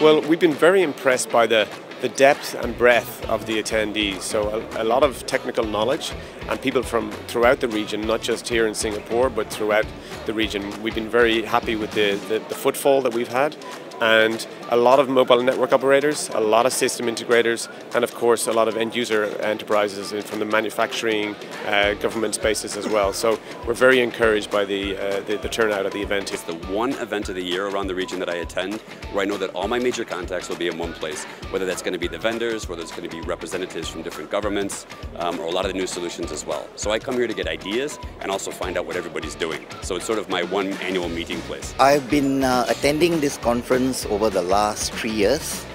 Well, we've been very impressed by the the depth and breadth of the attendees. So a, a, lot of technical knowledge and people from throughout the region, not just here in Singapore, but throughout the region. We've been very happy with the, the, the footfall that we've had and a lot of mobile network operators, a lot of system integrators, and of course a lot of end user enterprises from the manufacturing, uh, government spaces as well. So we're very encouraged by the, uh, the, the turnout of the event. It's the one event of the year around the region that I attend where I know that all my major contacts will be in one place, whether that's going to be the vendors, whether it's going to be representatives from different governments, um, or a lot of the new solutions as well. So I come here to get ideas and also find out what everybody's doing. So it's sort of my one annual meeting place. I've been uh, attending this conference over the last three years.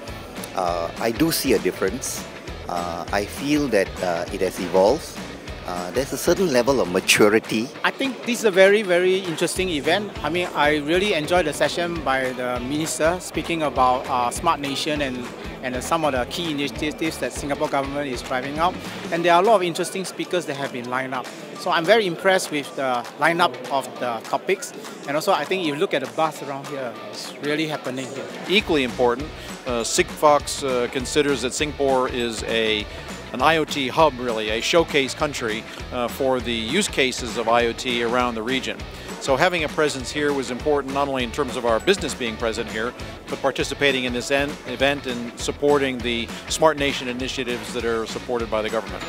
Uh, I do see a difference. Uh, I feel that uh, it has evolved. Uh, there's a certain level of maturity. I think this is a very, very interesting event. I mean, I really enjoyed the session by the minister speaking about uh, smart nation and and some of the key initiatives that Singapore government is driving out. And there are a lot of interesting speakers that have been lined up. So I'm very impressed with the lineup of the topics. And also I think if you look at the buzz around here, it's really happening here. Equally important, uh, Sigfox uh, considers that Singapore is a an IoT hub, really, a showcase country uh, for the use cases of IoT around the region. So having a presence here was important not only in terms of our business being present here, but participating in this event and supporting the Smart Nation initiatives that are supported by the government.